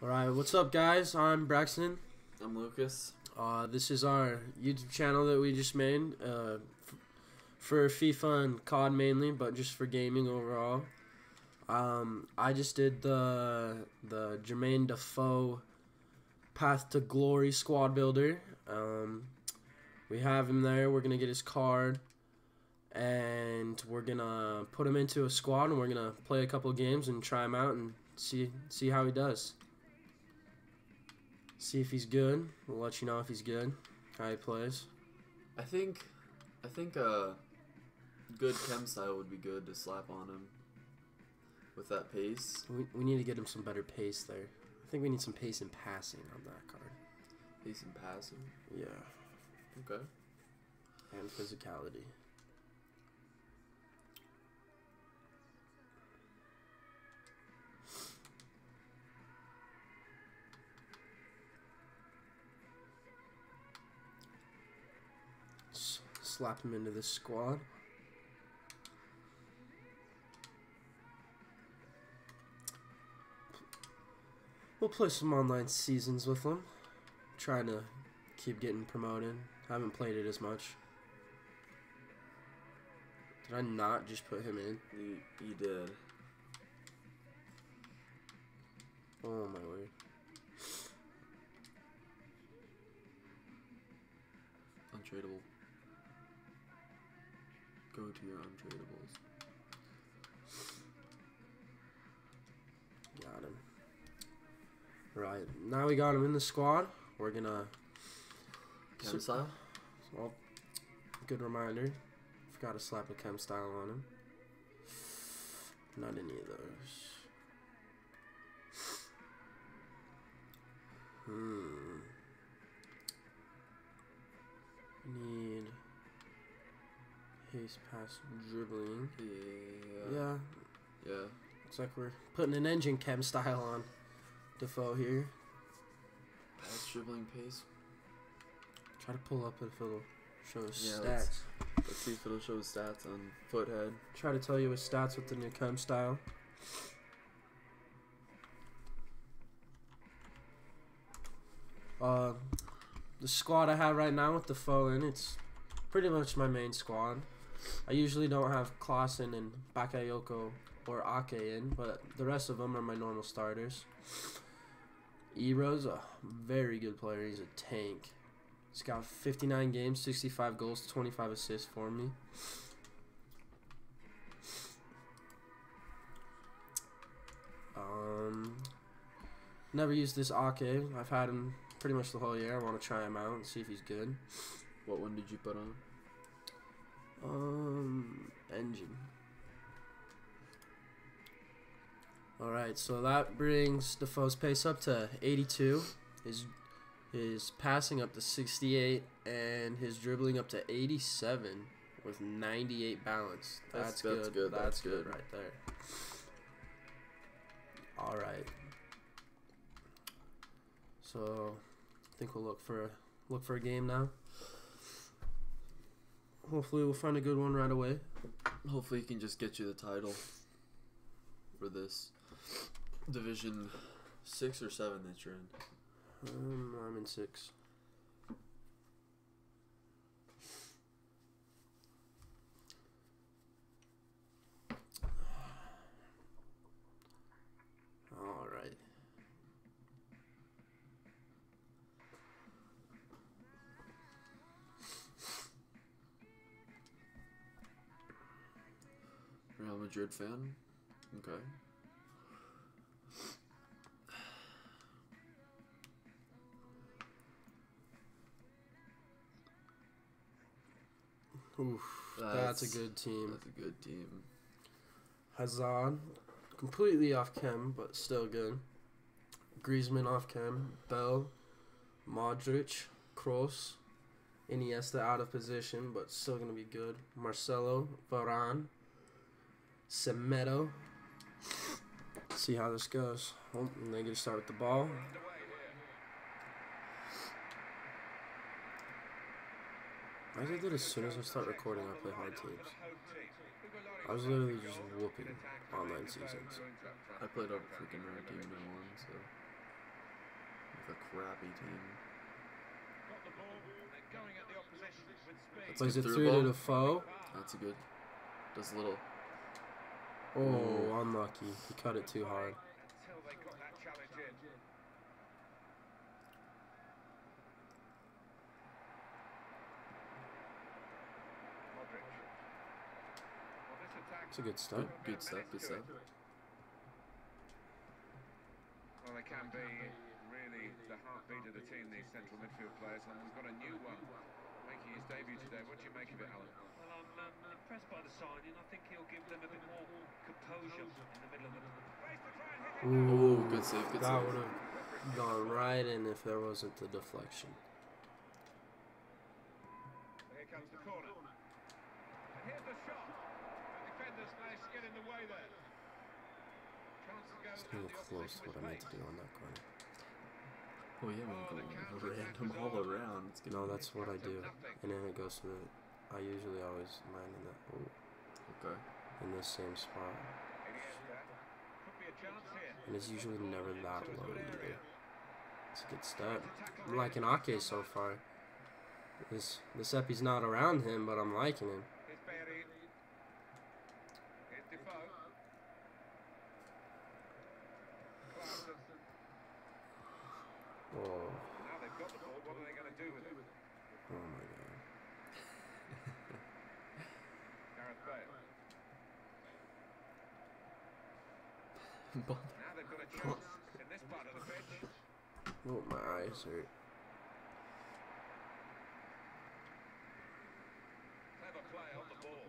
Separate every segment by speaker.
Speaker 1: All right, what's up, guys? I'm Braxton.
Speaker 2: I'm Lucas.
Speaker 1: Uh, this is our YouTube channel that we just made uh, f- for FIFA and COD mainly, but just for gaming overall. Um, I just did the the Jermain Defoe Path to Glory squad builder. Um, we have him there. We're gonna get his card, and we're gonna put him into a squad, and we're gonna play a couple games and try him out and see see how he does. See if he's good. We'll let you know if he's good, how he plays.
Speaker 2: I think, I think a good chem style would be good to slap on him. With that pace,
Speaker 1: We, we need to get him some better pace there. I think we need some pace and passing on that card.
Speaker 2: pace and passing.
Speaker 1: Yeah,
Speaker 2: Okay.
Speaker 1: and physicality. Slap him into this squad. We'll play some online seasons with him. Trying to keep getting promoted. I Haven't played it as much. Did I not just put him in?
Speaker 2: You, you did.
Speaker 1: Oh my word.
Speaker 2: Untradeable. Go to your untradables.
Speaker 1: Got him. Right. Now we got him in the squad. We're gonna.
Speaker 2: Chem style?
Speaker 1: Well, good reminder. Forgot to slap a chem style on him. Not any of those. Hmm. Need haste pass dribbling.
Speaker 2: Yeah.
Speaker 1: Yeah,
Speaker 2: Yeah.
Speaker 1: looks like we're putting an engine chem style on Defoe here.
Speaker 2: Pass dribbling pace.
Speaker 1: Try to pull up if it'll show his
Speaker 2: Yeah,
Speaker 1: stats.
Speaker 2: let's- Let's see if it'll show stats on Futhead.
Speaker 1: Try to tell you his stats with the new chem style. Uh, the squad I have right now with Defoe in, it's pretty much my main squad. I usually don't have Klaassen and Bakayoko or Ake in, but the rest of them are my normal starters. Ero's a very good player. He's a tank. He's got 59 games, 65 goals, 25 assists for me. Um, never used this Ake. I've had him pretty much the whole year. I want to try him out and see if he's good.
Speaker 2: What one did you put on?
Speaker 1: Um, engine. All right, so that brings Defoe's pace up to 82. His his passing up to 68 and his dribbling up to 87 with 98 balance. That's,
Speaker 2: That's- that's
Speaker 1: good.
Speaker 2: good,
Speaker 1: That's,
Speaker 2: that's
Speaker 1: good
Speaker 2: good.
Speaker 1: right there. All right. So, I think we'll look for a look for a game now. Hopefully, we'll find a good one right away.
Speaker 2: Hopefully, he can just get you the title for this division six or seven that you're in.
Speaker 1: Um, I'm in six. All right.
Speaker 2: Madrid fan. Okay.
Speaker 1: Oof, that's, a good team.
Speaker 2: That's a good team.
Speaker 1: Hazard, completely off chem, but still good. Griezmann off chem. Bale, Modric, Kroos, Iniesta out of position, but still gonna be good. Marcelo, Varane, Semedo. See how this goes. Oh, and they get to start with the ball. I did it that as soon as I start recording, I play hard teams? I was literally just whooping online seasons.
Speaker 2: I played a freaking rare team in one, so with a crappy team.
Speaker 3: Got the ball. They're the opposition with speed.
Speaker 2: Let's
Speaker 1: Plays
Speaker 2: get
Speaker 1: it
Speaker 2: through
Speaker 1: through to
Speaker 2: ball.
Speaker 1: Defoe.
Speaker 2: That's a good. Does a little.
Speaker 1: Oh,
Speaker 2: Ooh.
Speaker 1: unlucky. He cut it too hard.
Speaker 3: Until they got that challenge in. Modric. Well, this attack
Speaker 1: It's a good start.
Speaker 2: Good step. Good step.
Speaker 3: Well, they can be really the heartbeat of the team, these central midfield players, and we've got a new one making his debut today. What do you make of it, Alan?
Speaker 4: Well, I'm um, impressed by the signing. I think he'll give them a bit more composure in the middle of the.
Speaker 2: Ooh, good save. Good
Speaker 1: that
Speaker 2: save.
Speaker 1: would have gone right in if there wasn't the deflection.
Speaker 3: Here comes the corner. And here's the shot. The defenders managed to get in the way there. Chance to
Speaker 1: It's a little close to what I
Speaker 3: with
Speaker 1: meant to do on that corner.
Speaker 2: Oh yeah,
Speaker 3: Oh,
Speaker 2: we
Speaker 3: the
Speaker 2: go random all around. It's.
Speaker 1: No, that's what I do. And then it goes to the. I usually always land in that. Oh,
Speaker 2: Okay.
Speaker 1: in this same spot.
Speaker 3: Iniesta. Could be a chance here.
Speaker 1: And it's usually never that low either. It's a good step. I'm liking Ake so far. This this Epi's not around him, but I'm liking him.
Speaker 3: Here's Bellerin. Here's Defoe. Klaassen.
Speaker 1: Oh,
Speaker 3: Now they've got the ball. What are they going to do with it?
Speaker 1: oh my god.
Speaker 3: Gareth Bale.
Speaker 2: But
Speaker 3: Now they've got a chance in this part of the pitch.
Speaker 1: Oh, my eyes hurt.
Speaker 3: Clever play on the ball.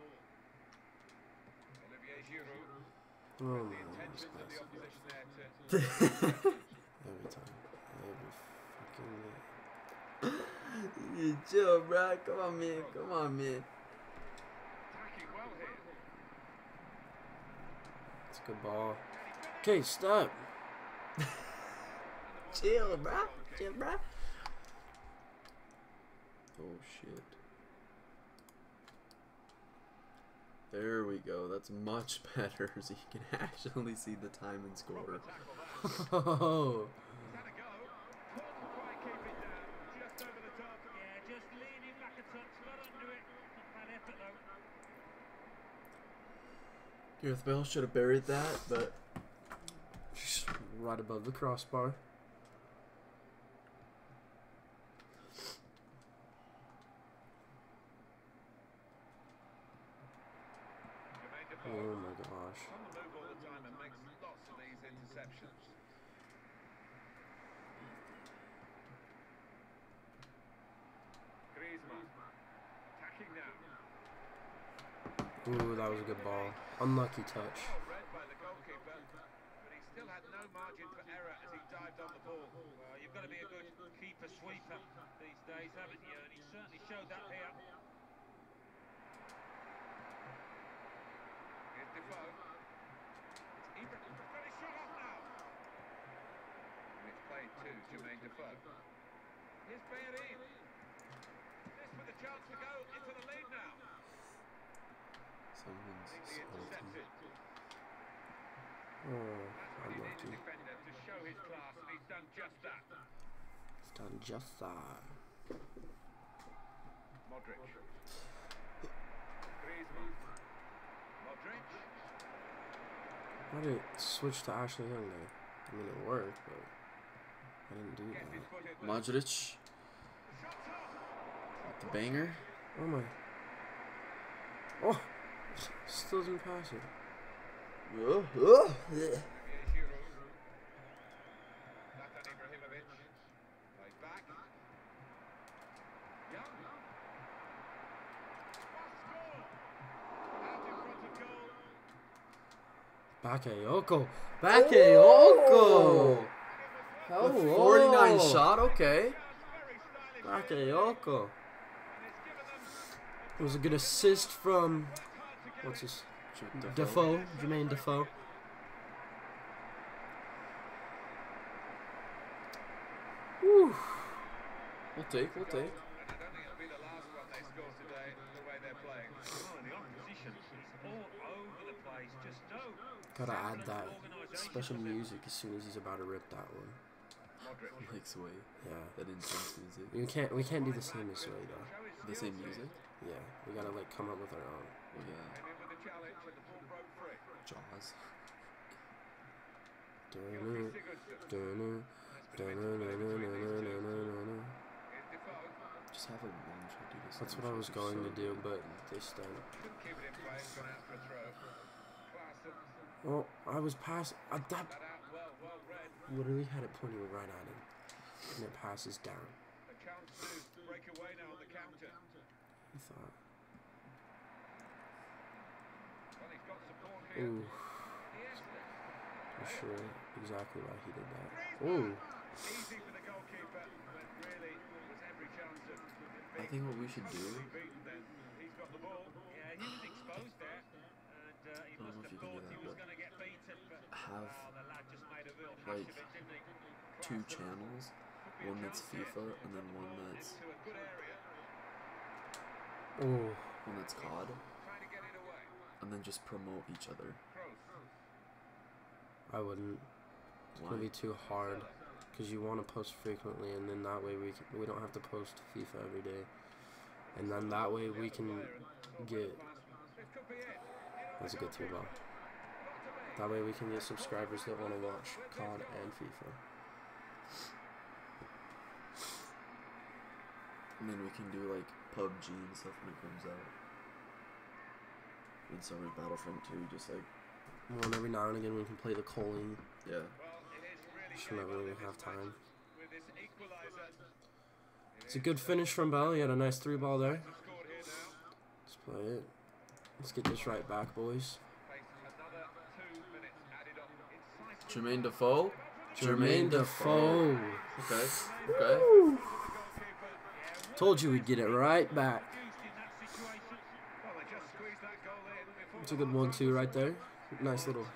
Speaker 3: Olivier Giroud.
Speaker 1: Oh
Speaker 3: The
Speaker 1: my god, this
Speaker 3: intentions of the
Speaker 1: pass.
Speaker 3: opposition there to
Speaker 1: Every time. Every fucking minute.
Speaker 2: you chill, bro. Come on, man. Come on, man.
Speaker 3: attacking.
Speaker 1: It's a good ball. Okay, stop.
Speaker 2: Chill, bro. Chill, bro. Oh shit. There we go. That's much better, so you can actually see the time and score.
Speaker 3: Proper tackle that.
Speaker 1: Oh,
Speaker 3: He's had a go. Couldn't quite keep it down. Just over the top.
Speaker 4: Yeah, just leaning back a touch, not under it. Not bad effort though.
Speaker 2: Gareth Bale should have buried that, but
Speaker 1: just right above the crossbar.
Speaker 3: Jermain Defoe.
Speaker 1: Oh my gosh.
Speaker 3: On the move all the time and makes lots of these interceptions. Griezmann. Attacking now.
Speaker 1: Ooh, that was a good ball. Unlucky touch.
Speaker 3: Well read by the goalkeeper, but he still had no margin for error as he dived on the ball.
Speaker 4: Well, you've got to be a good keeper sweeper these days, haven't you? And he certainly showed that here.
Speaker 3: Here's Defoe. It's Ibra. Got his shot off now. And it's played to Jermain Defoe. Here's. This chance to go into the lead now.
Speaker 2: someone's
Speaker 3: Neatly
Speaker 2: salting.
Speaker 3: intercepted.
Speaker 1: Oh,
Speaker 3: That's what he needs a
Speaker 1: unlucky.
Speaker 3: defender to show his class, and he's done just that.
Speaker 1: It's done just that.
Speaker 3: Modric. Griezmann. Modric.
Speaker 1: Why did it switch to Ashley Young there? I mean, it worked, but I didn't do that.
Speaker 3: foot in there.
Speaker 2: Modric with the banger.
Speaker 1: Oh my. Oh, still doesn't pass it.
Speaker 2: Oh, oh, yeah.
Speaker 3: Olivier Giroud. Zlatan Ibrahimovic. Plays back. Young. Must score. Out in front of goal.
Speaker 1: Bakayoko. Bakayoko.
Speaker 3: And it was
Speaker 1: Hello.
Speaker 2: 49 shot, okay.
Speaker 1: Bakayoko.
Speaker 3: And it's given them
Speaker 1: It was a good assist from what's
Speaker 3: it.
Speaker 1: his
Speaker 2: Defoe.
Speaker 1: Defoe, Jermain Defoe. Whew.
Speaker 2: We'll take, we'll take.
Speaker 3: And I don't think it'll be the last one they score today, the way they're playing.
Speaker 4: And the opposition is all over the place. Just no.
Speaker 1: Gotta add that special music as soon as he's about to rip that one.
Speaker 3: Modric.
Speaker 2: Like Sway.
Speaker 1: Yeah.
Speaker 2: That intense music.
Speaker 1: You can't. We can't do the same as Sway though.
Speaker 2: The same music?
Speaker 1: Yeah. We gotta like come up with our own.
Speaker 2: Well, yeah.
Speaker 3: Came with a challenge and the ball broke free.
Speaker 2: Jaws.
Speaker 1: Dun-dun, dun-dun, dun-dun-dun-dun-dun-dun-dun-dun.
Speaker 3: Here's Defoe.
Speaker 2: Just have a one shot do this.
Speaker 1: That's what I was going
Speaker 2: so
Speaker 1: to do, but they stunned.
Speaker 3: Um, Couldn't keep it in play. It's gone out for a throw. Klaassen.
Speaker 1: Well, I was past. I, that
Speaker 3: That out well, well read.
Speaker 1: Literally had it pointing right at him, and it passes down.
Speaker 3: A chance to break away now on the counter.
Speaker 1: I thought,
Speaker 3: Well, he's got support here.
Speaker 1: ooh,
Speaker 3: Iniesta.
Speaker 1: I'm sure exactly why he did that. Ooh,
Speaker 3: Easy for the goalkeeper, but really was every chance of
Speaker 2: I think what we should do.
Speaker 3: being beaten then. He's got the ball.
Speaker 4: Yeah, he was exposed there, and uh, he
Speaker 2: I don't
Speaker 4: must
Speaker 2: know if
Speaker 4: have
Speaker 2: you can
Speaker 4: thought
Speaker 2: do
Speaker 4: he
Speaker 2: that,
Speaker 4: was going to get beaten. But
Speaker 2: Have
Speaker 4: oh, the lad just made a real hash
Speaker 2: like,
Speaker 4: of it, didn't he?
Speaker 2: two channels. One that's FIFA and then one that's
Speaker 3: Into a good area.
Speaker 1: ooh,
Speaker 2: one that's COD,
Speaker 3: Trying to get it away.
Speaker 2: and then just promote each other.
Speaker 1: I wouldn't. It's
Speaker 2: Why?
Speaker 1: gonna be too hard, cause you want to post frequently, and then that way we can, we don't have to post FIFA every day, and then that way we can get.
Speaker 3: This could be it.
Speaker 1: That's a good two ball. That way we can get subscribers that want to watch COD and FIFA.
Speaker 2: And then we can do like PUBG and stuff when it comes out. And summer Battlefront 2, just like
Speaker 1: Well, every now and again we can play the calling.
Speaker 2: yeah.
Speaker 3: Well, it is really
Speaker 1: Just whenever we have time.
Speaker 3: With this equaliser.
Speaker 1: It's a good finish from Bale. He had a nice three ball there.
Speaker 3: Scored here now.
Speaker 1: Let's play it. Let's get this right back, boys.
Speaker 3: Face another two minutes added on. Incisive
Speaker 2: Jermain Defoe.
Speaker 1: Jermain Defoe.
Speaker 2: Okay. Okay.
Speaker 3: goalkeeper.
Speaker 1: Told you we'd get it right back.
Speaker 4: Used in that situation.
Speaker 3: Well, they just squeezed that goal in before
Speaker 1: It's a good one, two right there. Nice little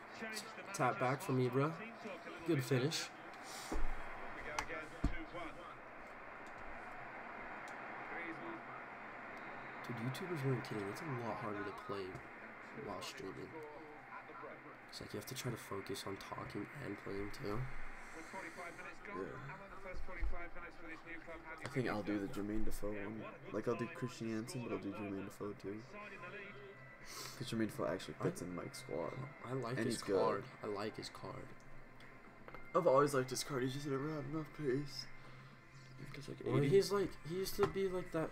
Speaker 1: tap back from Ibra.
Speaker 4: team talk a little
Speaker 1: Good finish.
Speaker 3: we go again. 2-1. Griezmann.
Speaker 1: Dude, YouTubers weren't kidding. It's a lot harder to play while streaming.
Speaker 3: At.
Speaker 1: It's like you have to try to focus on talking and playing too.
Speaker 3: With 45 minutes gone,
Speaker 2: Yeah.
Speaker 3: how about the first 45 minutes for this new club? How do you
Speaker 2: I think I'll do the
Speaker 3: it's
Speaker 2: Jermain Defoe one. Like I'll do Christian Jansen, but I'll do Jermain Defoe too.
Speaker 4: Side in the lead.
Speaker 2: Because Jermain Defoe actually fits in Mike's squad.
Speaker 1: I like
Speaker 2: And
Speaker 1: his
Speaker 2: he's good.
Speaker 1: card. I like his card.
Speaker 2: I've always liked his card. He just never had enough pace. Because like
Speaker 1: Well, he's like he used to be like that.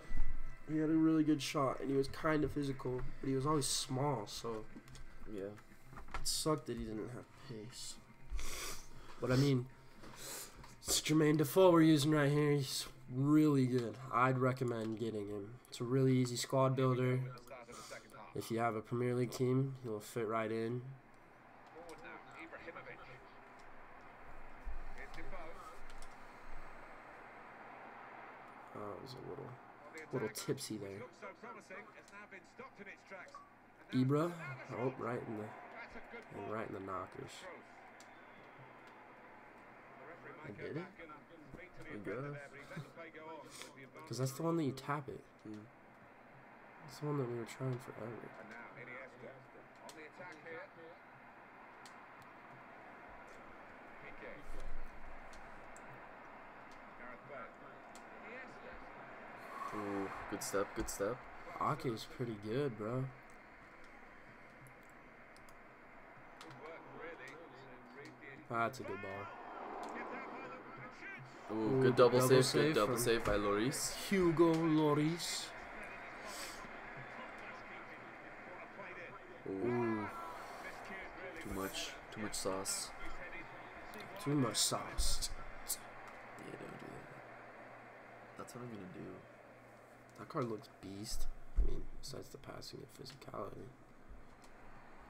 Speaker 1: He had a really good shot, and he was kind of physical, but he was always small. So
Speaker 2: yeah.
Speaker 1: It sucked that he didn't have pace. But I mean, it's Jermain Defoe we're using right here. He's really good. I'd recommend getting him. It's a really easy squad builder.
Speaker 3: the start of the second half.
Speaker 1: If you have a Premier League team, he'll fit right in.
Speaker 3: Forward now, Ibrahimovic. Here's Defoe.
Speaker 1: Oh, it was a little, little tipsy there.
Speaker 3: Looks so promising. It's now been stopped in its tracks. And now
Speaker 1: Ibra, oh, right in the,
Speaker 3: That's a good
Speaker 1: and right in the knockers. I did it?
Speaker 3: and
Speaker 2: I guess.
Speaker 3: there, but he let the play go on with the advantage.
Speaker 1: Cause that's the one that you tap it.
Speaker 2: Hmm.
Speaker 1: It's the one that we were trying forever.
Speaker 3: And.
Speaker 2: Ooh, good step, good step.
Speaker 1: Ake's pretty good, bro.
Speaker 3: Good work, really, to
Speaker 1: That's a good ball.
Speaker 3: Get that by the and shoots.
Speaker 2: Ooh,
Speaker 1: Ooh,
Speaker 2: good double,
Speaker 1: double
Speaker 2: save,
Speaker 1: save
Speaker 2: good double save by Lloris.
Speaker 1: Hugo Lloris.
Speaker 3: Corner played in.
Speaker 1: Ooh,
Speaker 2: Too much, too much sauce.
Speaker 1: Too much sauce.
Speaker 2: Yeah, don't do that. That's what I'm gonna do.
Speaker 1: That card looks beast. I mean, besides the passing and physicality.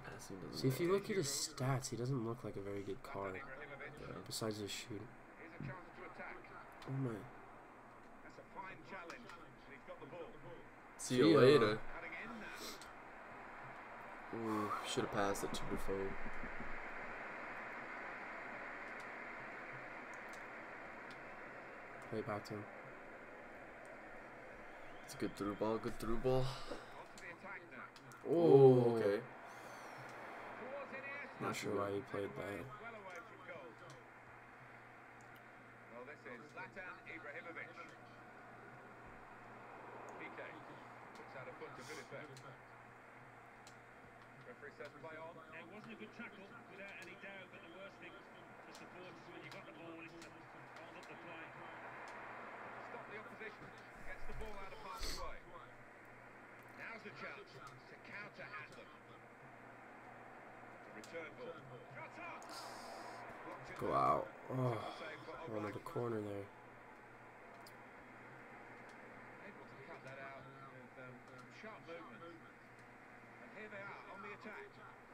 Speaker 2: Passing doesn't
Speaker 1: See, if you look at his stats, he doesn't look like a very good card.
Speaker 2: Yeah.
Speaker 1: Besides his shooting.
Speaker 3: Here's a chance to attack.
Speaker 1: Oh my.
Speaker 3: That's a fine challenge. He's got the ball.
Speaker 2: See you
Speaker 1: See
Speaker 2: later.
Speaker 3: Cutting in now.
Speaker 2: Ooh, should have passed it to Defoe.
Speaker 1: Play it back to him.
Speaker 2: It's a good through ball, good through ball.
Speaker 3: On to the attack now.
Speaker 1: Oh,
Speaker 2: okay.
Speaker 3: Towards Iniesta.
Speaker 1: Not sure why he played that.
Speaker 3: Well away from goal. Well, is Zlatan Ibrahimovic. Piqué puts out a foot to Philippe. Referee says play on.
Speaker 4: It wasn't a good tackle, without any doubt, but the worst thing for supporters when you've got the ball is to hold up the play.
Speaker 3: Stop the opposition. Gets the ball out of harm's way. Now's the chance to counter at them. Return ball. Shot up. Blocked in
Speaker 1: Go out. Oh, one the corner there.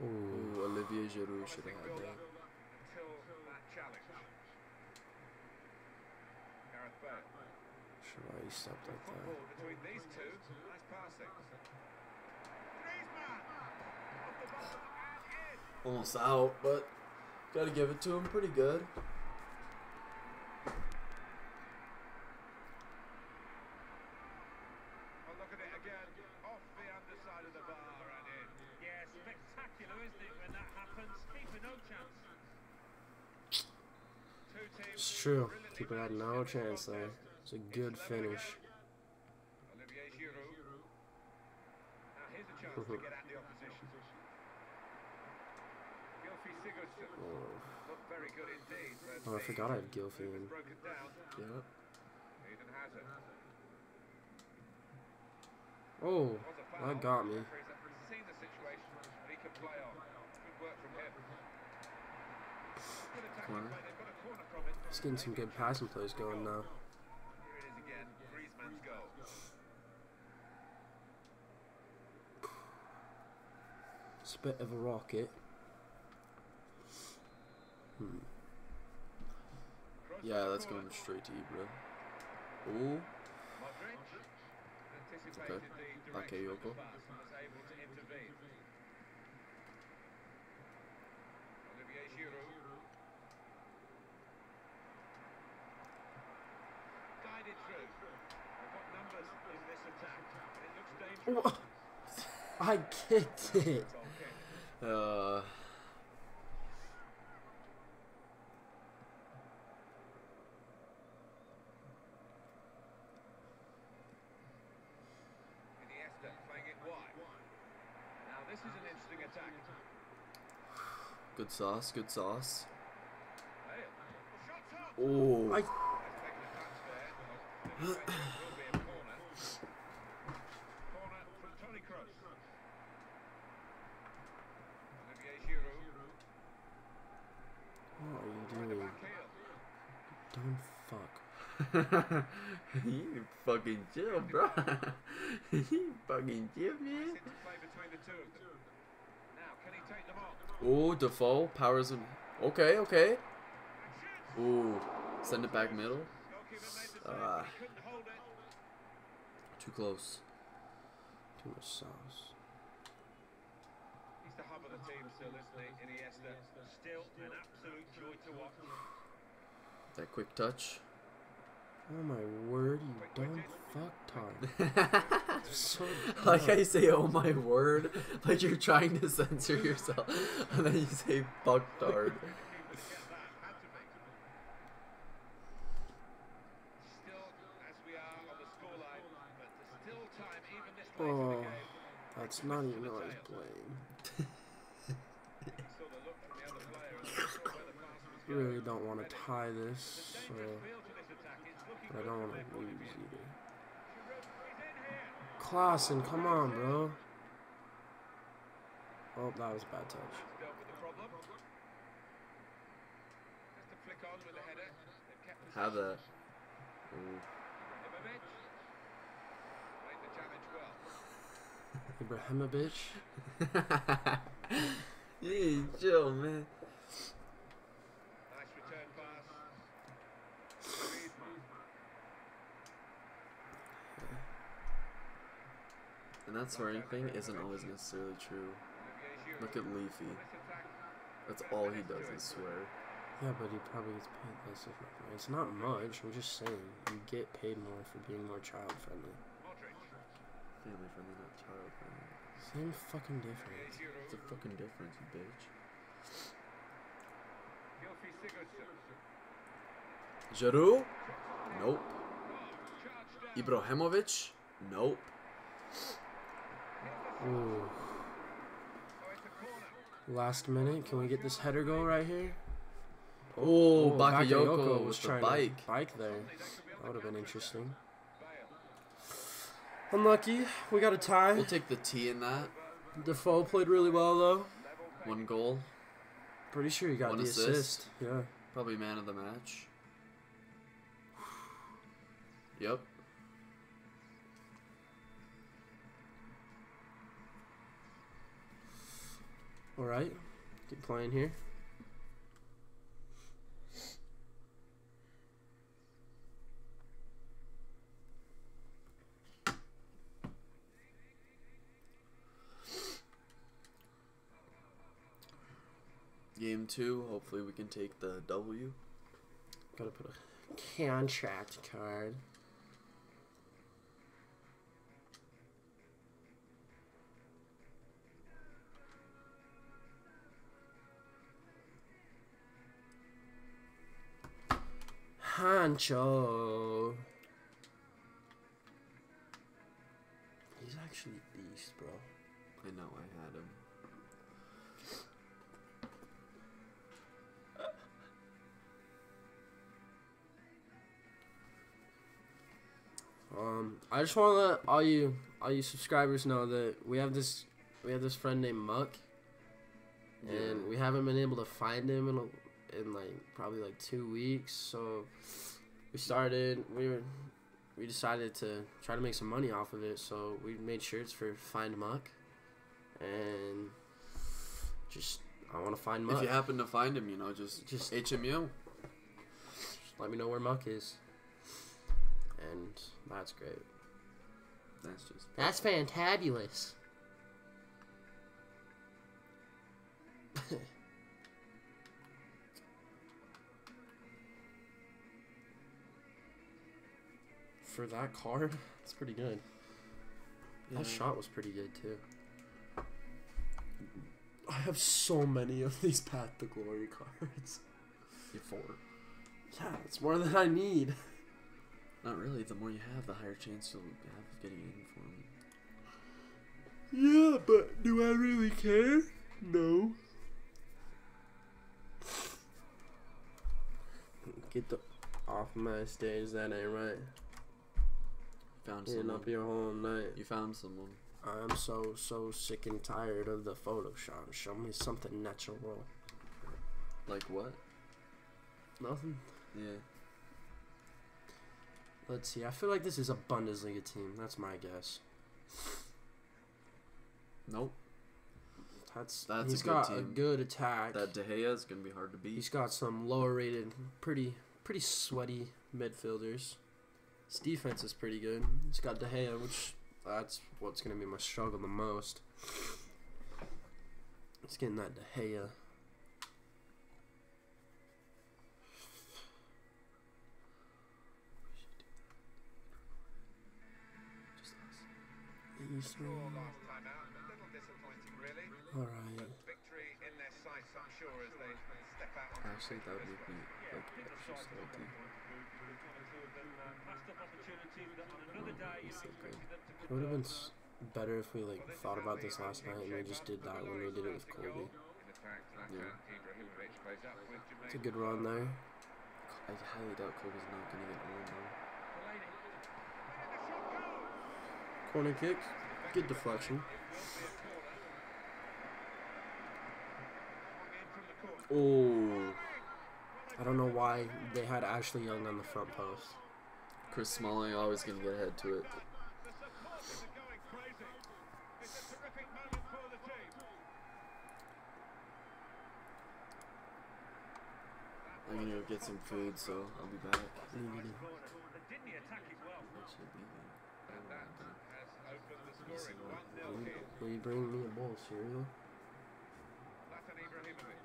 Speaker 1: Ooh.
Speaker 2: Olivier Giroud should have had that.
Speaker 1: why he stepped like that.
Speaker 3: Football between these two. Nice passing. Griezmann! Off the bottom and in.
Speaker 2: Almost out, but gotta give it to him. Pretty good.
Speaker 3: Oh, look at it again. Off the underside of the bar and in.
Speaker 4: Yeah, spectacular, isn't it, when that happens? No chance.
Speaker 3: Two
Speaker 1: It's true.
Speaker 3: brilliantly
Speaker 1: Keeper had
Speaker 3: matched
Speaker 1: no
Speaker 3: in this
Speaker 1: chance there.
Speaker 3: contest.
Speaker 1: It's a good finish.
Speaker 3: Olivier Giroud. Now here's a chance to get at the opposition. Gylfi Sigurdsson
Speaker 1: Oh, I forgot I had Gylfi in.
Speaker 2: Yep.
Speaker 1: Oh, that got me.
Speaker 3: It.
Speaker 1: He's getting some good passing plays going now. It's a bit of a rocket. Hmm.
Speaker 2: Yeah, that's going straight to Ibra. Ooh. Okay. Okay, Yoko.
Speaker 3: pass and was able to intervene. Olivier Giroud. Guided through. They've got numbers in this attack, and it looks dangerous.
Speaker 1: I kicked it.
Speaker 3: Goal kick.
Speaker 2: Uh.
Speaker 3: Iniesta playing it wide. Now this is an interesting attack.
Speaker 2: Good sauce. Good sauce.
Speaker 3: Bale. Shots up.
Speaker 2: Ooh.
Speaker 1: I
Speaker 3: Has taken a touch there. Oh, will be a corner. Corner from Toni Kroos. Olivier Giroud.
Speaker 1: What are you doing? Don't fuck.
Speaker 2: you fucking chill, bro. you fucking chill, man.
Speaker 3: Nice interplay between the two of them. Now, can he take them on?
Speaker 2: Ooh, Defoe powers him. Okay, okay. Ooh, send it back middle.
Speaker 3: Goalkeeper made the save, but he couldn't hold it.
Speaker 2: Too close.
Speaker 1: Too much sauce.
Speaker 3: He's the hub of the team still, isn't he? Iniesta.
Speaker 4: Still an absolute joy to watch.
Speaker 2: That quick touch.
Speaker 1: Oh my word, you dumb fucktard. so
Speaker 2: like. I say, oh my word, like you're trying to censor yourself, and then you say fucktard.
Speaker 3: Keeper to get that. Had to be. Still, as we are on the scoreline, but there's still time, even this late in
Speaker 1: Oh, that's not even what I playing.
Speaker 3: He saw the look from the other player and saw where the pass was going.
Speaker 1: Really don't want to tie this, so but I don't want to lose either. Klaassen, come on, bro. Oh, that was a bad touch.
Speaker 3: With the problem. Just to flick on with the header. They've kept possession.
Speaker 2: Have that. Ooh.
Speaker 3: Ibrahimovic played the challenge well.
Speaker 1: Ibrahimovic.
Speaker 2: yeah, chill, man.
Speaker 3: Nice return pass. Griezmann.
Speaker 2: And that swearing thing isn't always necessarily true. Look at Leafy. That's all he does is swear.
Speaker 1: Yeah, but he probably gets paid less if not. It's not much. I'm just saying, you get paid more for being more child friendly.
Speaker 2: Family friendly, not child friendly.
Speaker 1: Same fucking difference.
Speaker 2: It's a fucking difference, you bitch. Giroud? Nope. Ibrahimovic? Nope.
Speaker 1: Ooh. Last minute, can we get this header goal right here?
Speaker 2: Oh,
Speaker 1: Oh,
Speaker 2: Bakayoko with the
Speaker 1: trying
Speaker 2: bike.
Speaker 1: to bike there. That would have been interesting. Unlucky. We got a tie.
Speaker 2: We'll take the T in that.
Speaker 1: Defoe played really well though.
Speaker 2: One goal.
Speaker 1: Pretty sure he got
Speaker 2: One
Speaker 1: the
Speaker 2: assist.
Speaker 1: assist. Yeah.
Speaker 2: Probably man of the match. Yep.
Speaker 1: All right. Keep playing here.
Speaker 2: Game two. Hopefully we can take the W.
Speaker 1: Gotta put a contract card. Hancho. He's actually a beast, bro.
Speaker 2: I know I had him.
Speaker 1: Um, I just want to let all you all you subscribers know that we have this we have this friend named Muck, and we haven't been able to find him in a, in like probably like two weeks. So we started we were we decided to try to make some money off of it. So we made shirts for Find Muck, and just I want to find Muck.
Speaker 2: If you happen to find him, you know, just
Speaker 1: Just-
Speaker 2: just HMU.
Speaker 1: let me know where Muck is, and that's great.
Speaker 2: That's just
Speaker 1: That's fantabulous. For that card, it's pretty good. That shot was pretty good too. I have so many of these Path to Glory cards.
Speaker 2: You're four.
Speaker 1: Yeah, it's more than I need.
Speaker 2: Not really. The more you have, the higher chance you'll have of getting in for him.
Speaker 1: Yeah, but do I really care? No. Get the off my stage. That ain't eh, right.
Speaker 2: Found
Speaker 1: Hitting
Speaker 2: someone.
Speaker 1: up your whole night.
Speaker 2: You found someone.
Speaker 1: I'm so so sick and tired of the Photoshop. Show me something natural.
Speaker 2: Like what?
Speaker 1: Nothing.
Speaker 2: Yeah.
Speaker 1: Let's see. I feel like this is a Bundesliga team. That's my guess.
Speaker 2: Nope.
Speaker 1: That's
Speaker 2: That's a
Speaker 1: he's
Speaker 2: good
Speaker 1: got a good attack.
Speaker 2: That De Gea is gonna be hard to beat.
Speaker 1: He's got some lower rated, pretty pretty sweaty midfielders. His defense is pretty good. He's got De Gea, which that's what's gonna be my struggle the most. It's getting that De Gea. He's
Speaker 3: Draw last time out. A little disappointing, really.
Speaker 1: Alright.
Speaker 3: Victory in their sights, I'm sure, as they step out. on the
Speaker 2: Actually, that would
Speaker 3: pitch.
Speaker 2: make me like extra salty.
Speaker 1: It would have been better if we like thought about this last night and we just did that when we did it with Kobe.
Speaker 3: In attack, Zlatan Ibrahimovic plays up with
Speaker 1: It's a good run there.
Speaker 2: I highly doubt Kobe's not gonna get on though.
Speaker 1: Corner kick. Good deflection. Oh. I don't know why they had Ashley Young on the front post.
Speaker 2: Chris Smalling always gonna get ahead to it. I'm gonna go get some food, so I'll be back.
Speaker 1: Needed.
Speaker 4: Didn't he attack as well?
Speaker 2: Actually, be there.
Speaker 3: And that has opened the scoring. 1 0
Speaker 1: Will you- Will you bring me a bowl of cereal?
Speaker 3: Zlatan Ibrahimovic.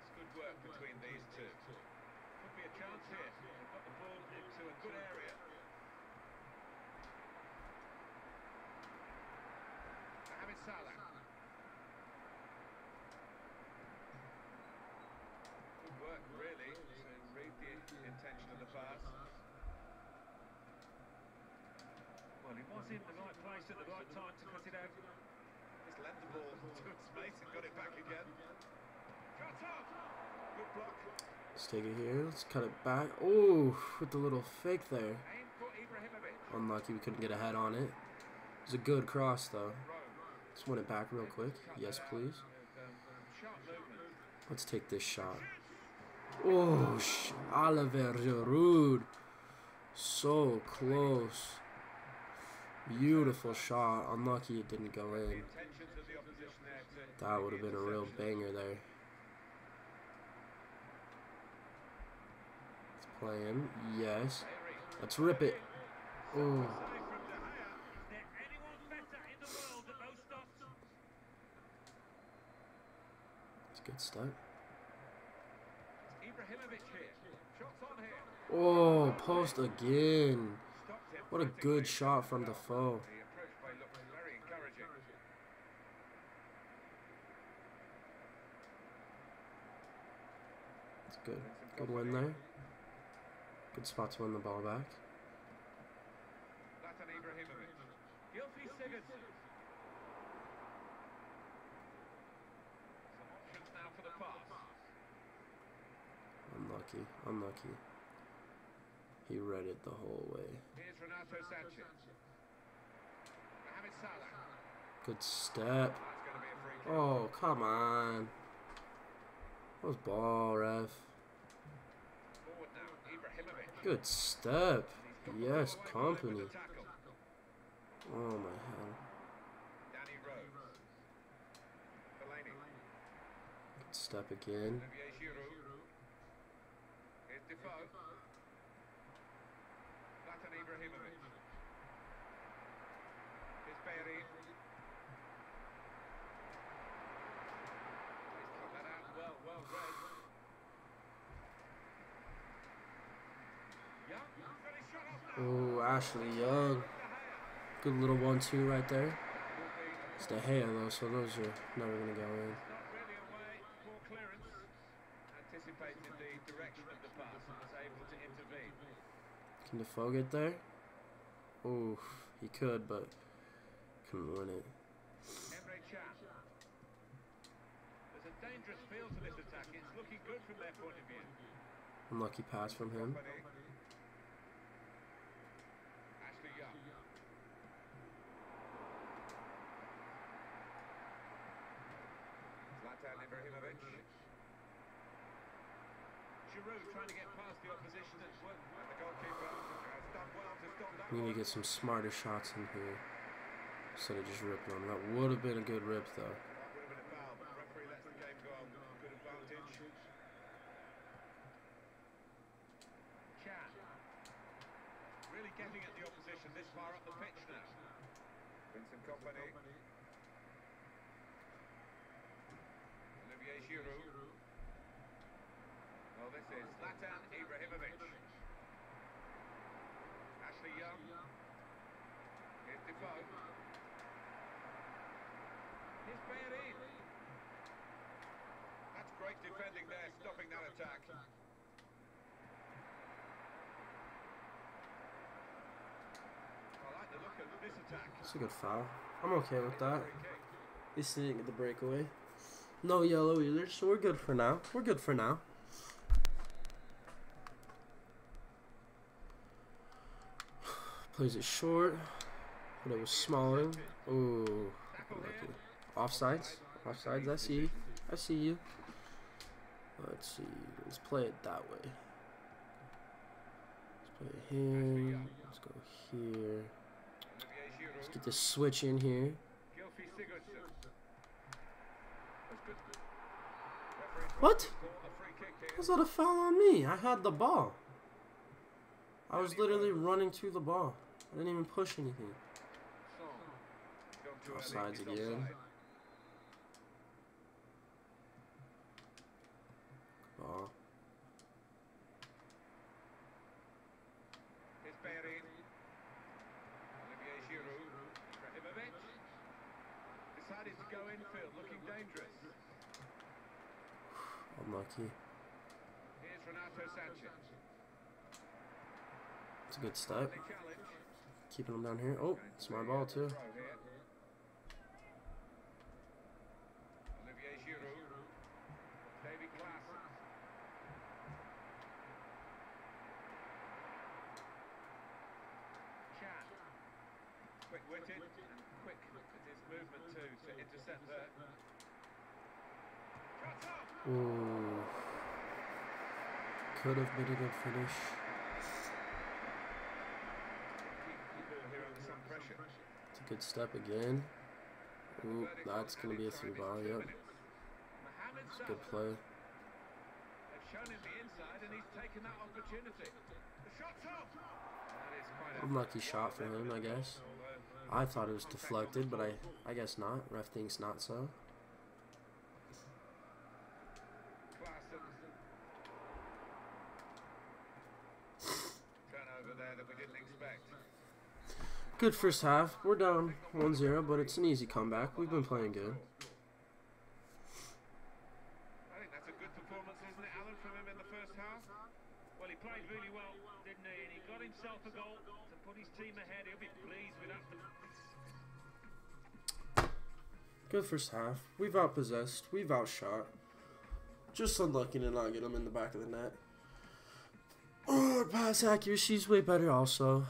Speaker 3: It's good work between these two.
Speaker 4: Could be a chance here. They've got the ball into a good area.
Speaker 3: Mohamed Salah. intention of the pass.
Speaker 4: Well, he was in the right place at the right time to cut it out.
Speaker 3: Just lent the to and got it back again. Up! Good block.
Speaker 1: Let's take it here. Let's cut it back. Oh, with the little fake there.
Speaker 3: Aim for Ibrahimovic.
Speaker 1: Unlucky we couldn't get a head on it. It was a good cross though. Let's win it back real quick. Yes, please.
Speaker 3: with, sharp movement.
Speaker 1: Let's take this shot. Oh, sh- Olivier Giroud. So close. Beautiful shot. Unlucky it didn't go in. That would have been a real banger there. Let's play him. Yes. Let's rip it. Oh,
Speaker 4: stops?
Speaker 1: it's a good start.
Speaker 3: It's.
Speaker 1: Oh, post again. What a good shot from Defoe.
Speaker 3: The approach play looks very encouraging.
Speaker 1: It's good. Good win there. Good spot to win the ball back.
Speaker 3: Zlatan Ibrahimovic. Gylfi Sigurdsson. Some options now for the pass.
Speaker 1: Unlucky. Unlucky. He read it the whole way.
Speaker 3: Here's Renato Sanches. Mohamed Salah.
Speaker 1: Good step.
Speaker 3: That's going to be a free kick.
Speaker 1: Oh, come on. That was ball, ref. Good step. Yes,
Speaker 3: Kompany.
Speaker 1: Oh, my hell. Good step again.
Speaker 3: Ibrahimovic. Here's Bayery. He's cut that out well, well read. Young, got his shot off now.
Speaker 1: Oh, Ashley Young. Good little one-two right there. It's De Gea, though, so those are never going to go in. Can Defoe get there? Oh, he could, but couldn't win it. Unlucky pass from him.
Speaker 3: Kompany. Ashley Young. Zlatan Ibrahimovic. Giroud trying to get past the opposition and well, and the goalkeeper has done well to stop that
Speaker 1: We need to get some smarter shots in here. Instead of just ripping them. That would have been a good rip, though.
Speaker 3: That would have been a foul, but referee lets the game go on. Good advantage. Chan. Really getting at the opposition this far up the pitch now. Vincent Kompany. Olivier Giroud. Well, this is Zlatan Ibrahimovic. Ashley Young. Here's Defoe. Here's Bellerin. That's great defending there, stopping that attack.
Speaker 1: It's a good foul. I'm okay with that.
Speaker 3: Free kick.
Speaker 1: At the breakaway. No yellow either, so we're good for now. We're good for now. Plays it short, but it was smaller. Ooh,
Speaker 3: here.
Speaker 1: Offsides. Offsides. I see. I see you. Let's see. Let's play it that way. Let's play it here. Let's go here. Let's get this switch in here. What? How's that a foul on me? I had the ball. I was literally running to the ball. I didn't even push anything.
Speaker 3: Song. Gone too early.
Speaker 1: Offsides again.
Speaker 3: offside.
Speaker 1: Ball.
Speaker 3: Here's Bellerin. Olivier oh. Giroud. Decided to go infield, looking dangerous.
Speaker 1: Unlucky.
Speaker 3: Here's Renato Sanches.
Speaker 1: It's a good step. Keeping him down here. Oh, it's my ball too.
Speaker 3: Throw here. Olivier Giroud. Davy Klaassen. Chan. Quick-witted and quick with his movement too to intercept there. Cuts off.
Speaker 1: Ooh. Could have been a good finish.
Speaker 3: Keep the ball here under some pressure.
Speaker 1: It's a good step again. Ooh, that's gonna be a through ball. Yep, good play. Unlucky shot for him, I guess. I thought it was deflected, but I, I guess not. Ref thinks not so.
Speaker 3: That we didn't expect.
Speaker 1: Good first half. We're down 1-0, but it's an easy comeback. We've been playing good.
Speaker 3: I think that's a good performance, isn't it, Alan, from him in the first half?
Speaker 4: Well, he played really well, didn't he? And he got himself a goal to put his team ahead. He'll be pleased with that.
Speaker 1: Good first half. We've outpossessed. We've outshot. Just unlucky to not get him in the back of the net. Oh, pass accuracy's way better also.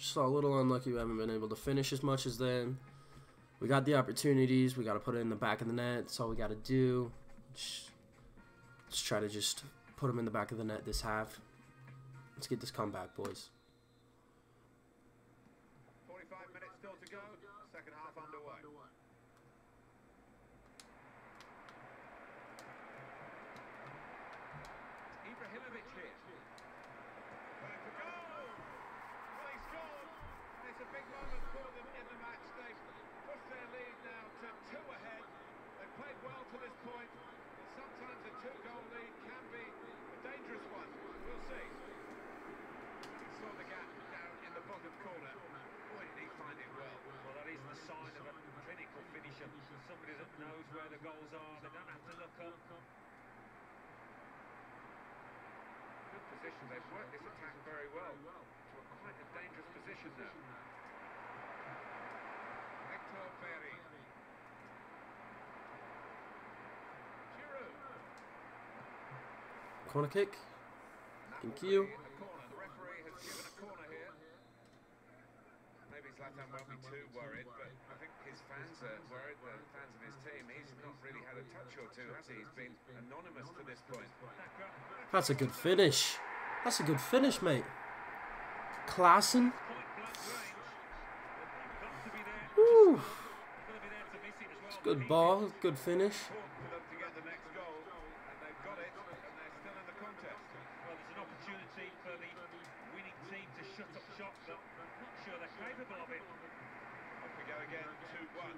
Speaker 1: Just a little unlucky we haven't been able to finish as much as them. We got the opportunities. We got to put it in the back of the net. That's all we got to do. Just, let's try to just put them in the back of the net this half. Let's get this comeback, boys.
Speaker 3: 45 minutes still to go. Second half underway. Ibrahimovic here. Going for goal! Well, he scored. It's a big moment for them in the match. They've pushed their lead now to two ahead. They've played well to this point, but sometimes a two-goal lead can be a dangerous one. We'll see. He saw the gap down in the bottom corner. Boy, did he find it well.
Speaker 4: Well, that is the sign of a clinical finisher. Somebody that knows where the goals are. They don't have to look up.
Speaker 3: Good position. They've worked this attack very well to a quite a dangerous position now. Hector. Giroud.
Speaker 1: Corner kick. Thank you.
Speaker 3: In the corner. The referee has given a corner here. Maybe Zlatan won't be too worried, but I think his fans are worried. The fans of his team. He's not really had a touch or two, has he? He's been anonymous to this point.
Speaker 1: That's a good finish. That's a good finish, mate. Klaassen.
Speaker 4: Point blank range. They've got to be there.
Speaker 1: Woo.
Speaker 4: They've got to be there to miss it as well.
Speaker 1: It's good ball. Good finish.
Speaker 3: Important for them to get the next goal, and they've got it, and they're still in the contest.
Speaker 4: Well, there's an opportunity for the winning team to shut up shop, but I'm not sure they're capable of it.
Speaker 3: We go again, 2-1.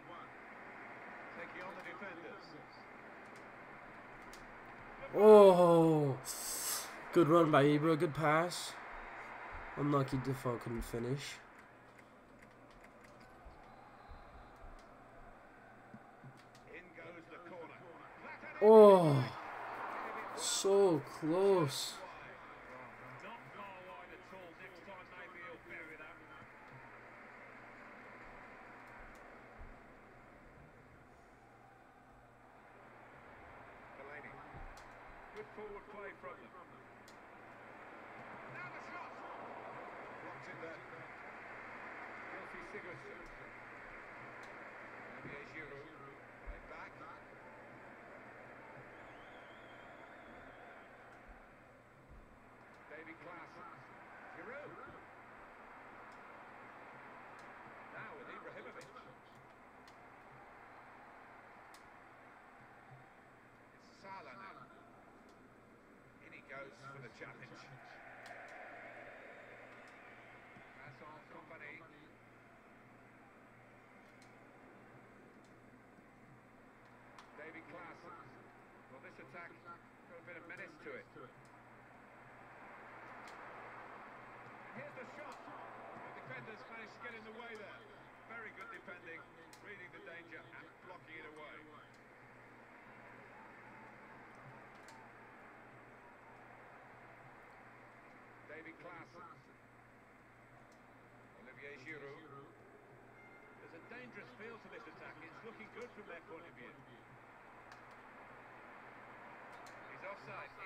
Speaker 3: Taking on the defenders.
Speaker 1: Oh. Good run by Ibra. Good pass. Unlucky Defoe couldn't finish.
Speaker 3: In goes the corner.
Speaker 1: Oh. Close.
Speaker 4: Not far wide at all. Next time, maybe he'll bury that.
Speaker 3: Delaney. Good forward play from them. Now the shot! Blocks it there. Gylfi Sigurdsson. Olivier Giroud. Played back. Davy Klaassen. Giroud. Now with Ibrahimovic. It's Salah now. In he goes for the challenge. Vincent Kompany. Davy Klaassen. Well, this attack got a bit of menace to it. And here's the shot. The defenders managed to get in the way there. Very good defending, reading the danger and blocking it away.
Speaker 4: dangerous feel to this attack. It's looking good from their point of view.
Speaker 3: He's offside.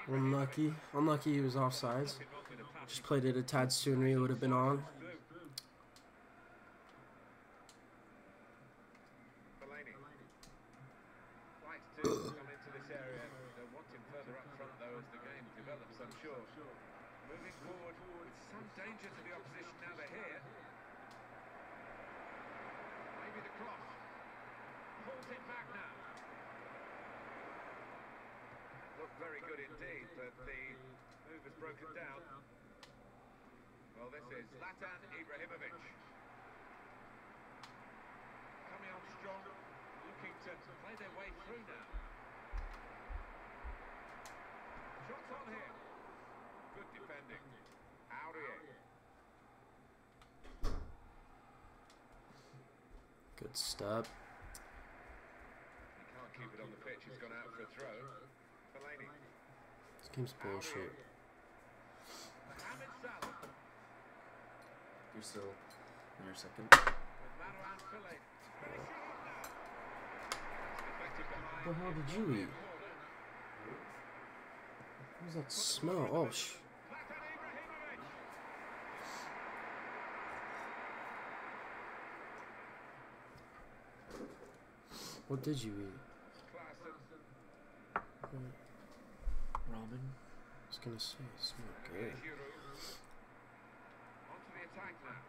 Speaker 1: Unlucky. Unlucky he was offsides. Just played it a tad sooner, he would have been on.
Speaker 3: Fellaini. Likes to come into this area. They'll want him further up front though as the game develops, I'm sure. Moving forward with some danger to the opposition now they're here. Maybe the cross. Pulls it back now. Looked very good indeed, but the move is broken down. Well, this is Zlatan Ibrahimovic. Coming on strong, looking to play their way through now. Shots on here. Good defending. Aurier.
Speaker 1: Good step.
Speaker 3: He can't keep it on the pitch. He's gone out for a throw. Fellaini.
Speaker 1: This game's bullshit.
Speaker 3: Mohamed
Speaker 2: You're still in your second.
Speaker 3: With Marouane Fellaini. Finish it now.
Speaker 1: What the hell did you eat? What was that smell? Oh, sh.
Speaker 3: Zlatan Ibrahimovic.
Speaker 1: What did you eat?
Speaker 2: Robin.
Speaker 1: I was gonna say, it smelled good.
Speaker 3: Giroud. Onto the attack now.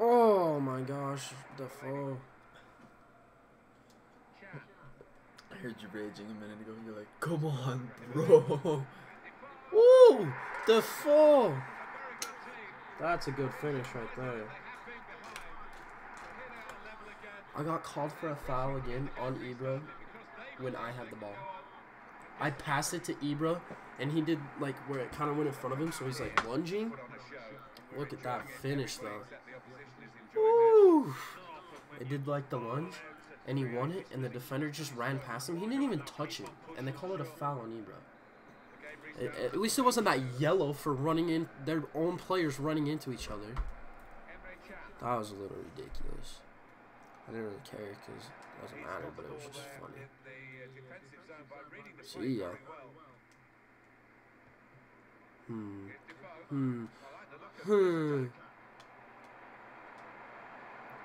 Speaker 1: Oh my gosh, the
Speaker 3: Chan.
Speaker 2: I heard you raging a minute ago. You're like, come on, bro.
Speaker 1: Woo! The
Speaker 3: A very good team.
Speaker 1: That's a good finish right there.
Speaker 3: They have been behind. But here they are level again.
Speaker 1: I got called for a foul again on Ibra when I had the ball. I passed it to Ibra, and he did like where it kind of went in front of him, so he's like lunging. Look at that finish though. Woo! It did like the lunge, and he won it, and the defender just ran past him. He didn't even touch it, and they call it a foul on Ibra. A- At least it wasn't that yellow for running in their own players running into each other. That was a little ridiculous. I didn't really care because it doesn't matter, but it was just funny.
Speaker 3: In the defensive zone by reading the
Speaker 1: See ya. Hmm. Hmm.
Speaker 3: I like the look of
Speaker 1: Hmm.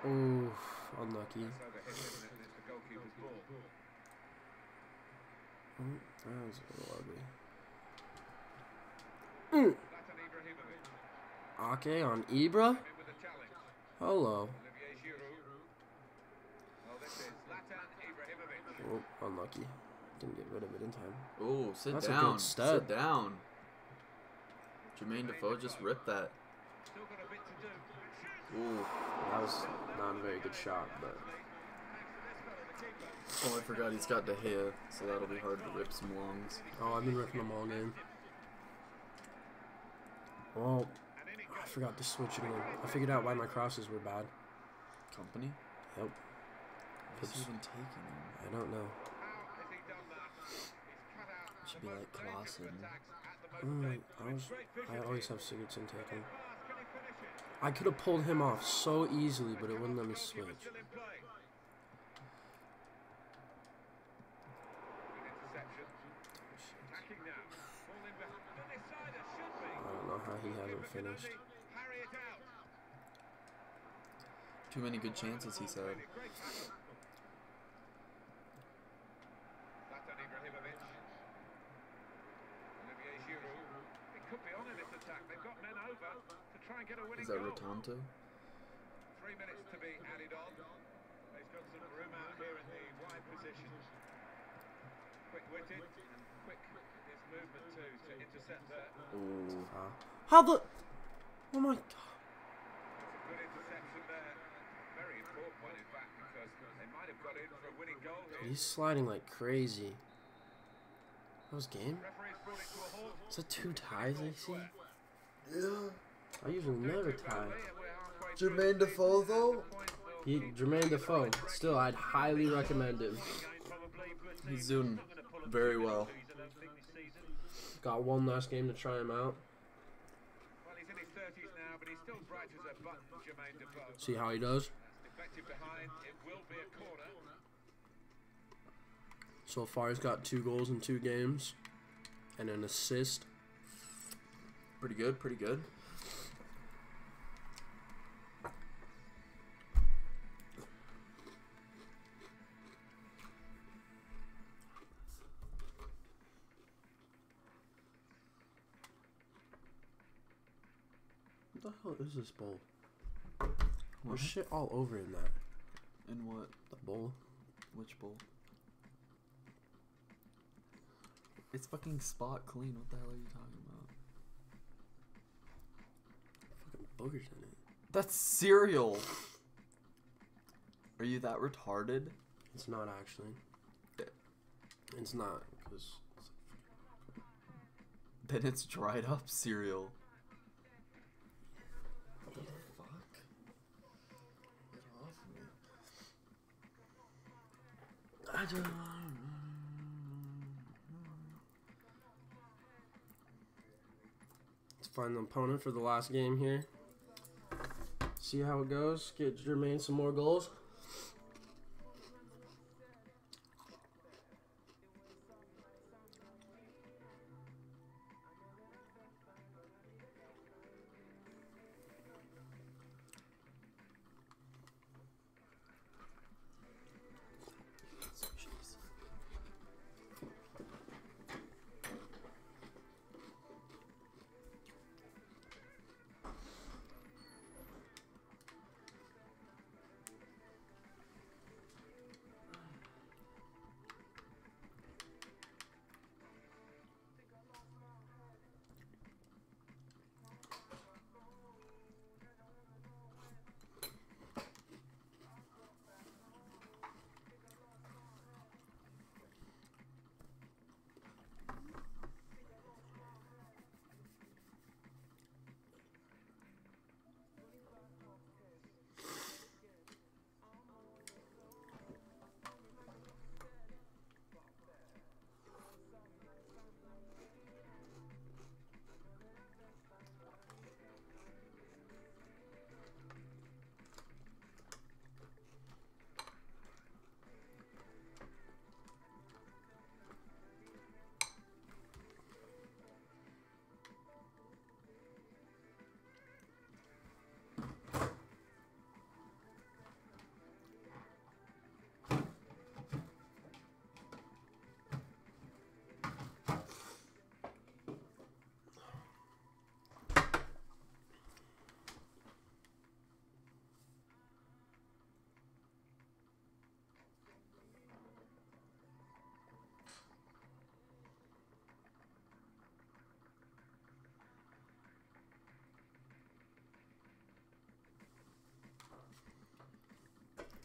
Speaker 1: Oh, unlucky.
Speaker 3: That's overhit, isn't it? It's the goalkeeper's ball.
Speaker 1: Mm, that was a little ugly.
Speaker 3: Ibrahimovic.
Speaker 1: Ake on Ibra.
Speaker 3: In with a challenge.
Speaker 1: Hello.
Speaker 3: Olivier Giroud. Well, this is Zlatan Ibrahimovic.
Speaker 1: Oh, unlucky. Didn't get rid of it in time.
Speaker 2: Oh, sit
Speaker 1: That's a good
Speaker 2: down. Sit down. Jermain Defoe just ripped that.
Speaker 3: Still got a bit to do.
Speaker 2: Ooh.
Speaker 1: That was not a very good shot, but
Speaker 2: Oh, I forgot he's got De Gea, so that'll be hard to rip some lungs.
Speaker 1: oh, I've been ripping them all game. Well, I forgot to switch it again. I figured out why my crosses were bad.
Speaker 2: Kompany?
Speaker 1: Yep.
Speaker 2: What's
Speaker 1: It's-
Speaker 2: even taking him?
Speaker 1: I don't know.
Speaker 3: How has he done that? He's cut out
Speaker 2: It should be like
Speaker 3: dangerous
Speaker 2: Klaassen.
Speaker 3: attacks at the most
Speaker 1: Mm. I, was, I always have Sigurdsson taken.
Speaker 3: Klaas, can he finish it?
Speaker 1: I could have pulled him off so easily, but it wouldn't let me switch.
Speaker 3: still in play. Good interception. Attacking now. Ball in behind. The decider should be.
Speaker 1: I don't know how he hasn't finished.
Speaker 3: only Parry it out.
Speaker 2: Too many good chances, he said.
Speaker 3: Great tackle. Zlatan Ibrahimovic. Olivier Giroud. It could be on in this attack. They've got men over to try and get a winning
Speaker 2: Is that
Speaker 3: goal.
Speaker 2: Rotanto?
Speaker 3: Three minutes to be added on. He's got some room out here in the wide position. Quick-witted quick his movement too to intercept there.
Speaker 2: Ooh.
Speaker 1: Uh, how the? Oh my god!
Speaker 3: That's a good interception there. Very important one in fact because they might have got in for a winning goal here.
Speaker 1: He's sliding like crazy. That was game.
Speaker 3: Referee's brought it to a.
Speaker 1: Is that two ties I see?
Speaker 2: Yeah.
Speaker 1: I usually never tie.
Speaker 3: badly, and we're halfway Jermain
Speaker 2: Defoe, though?
Speaker 3: The point will
Speaker 1: He, Jermain Defoe. Still, I'd highly recommend him.
Speaker 2: He's doing very well.
Speaker 1: Got one last game to try him out.
Speaker 3: Well, he's in his 30s now, but he's still bright as a button, Jermain Defoe.
Speaker 1: See how he does?
Speaker 3: Deflected behind, it will be a corner.
Speaker 1: So far, he's got two goals in two games and an assist.
Speaker 2: Pretty good, pretty good.
Speaker 1: Is this bowl?
Speaker 2: What?
Speaker 1: There's shit all over in that.
Speaker 2: In what?
Speaker 1: The bowl.
Speaker 2: Which bowl? It's fucking spot clean. What the hell are you talking about?
Speaker 1: Fucking boogers in it.
Speaker 2: That's cereal. Are you that retarded?
Speaker 1: It's not actually. It's not because
Speaker 2: Then it's dried up cereal. What the fuck? Get off me.
Speaker 1: I don't. Let's find the opponent for the last game here. See how it goes. Get Jermain some more goals.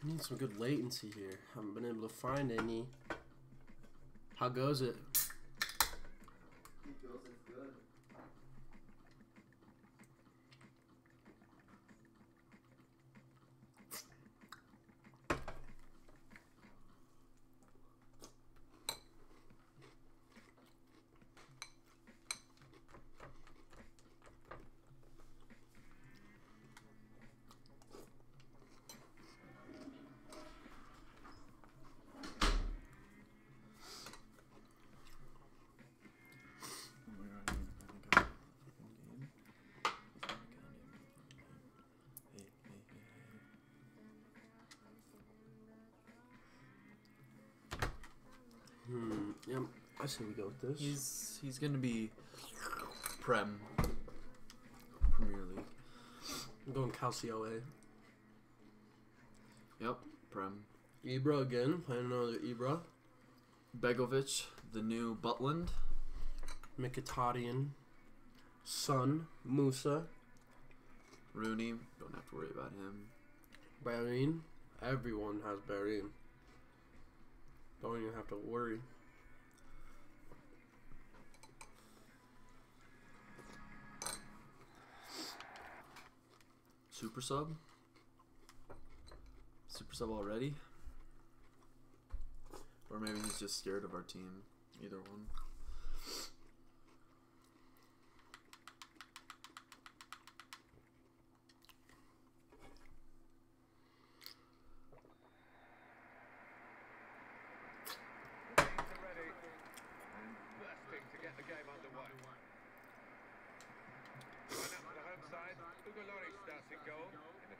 Speaker 1: Need some good latency here. Haven't been able to find any. How goes it? I say we go with this.
Speaker 2: He's he's gonna be Prem Premier League.
Speaker 1: I'm going Calcio eh?
Speaker 2: Yep, Prem.
Speaker 1: Ibra again. Playing another Ibra.
Speaker 2: Begovic, the new Butland.
Speaker 1: Mkhitaryan. Son. Musa.
Speaker 2: Rooney, don't have to worry about him.
Speaker 1: Bahrain. Everyone has Bahrain. Don't even have to worry.
Speaker 2: Super sub. Super sub already. Or maybe he's just scared of our team. Either one.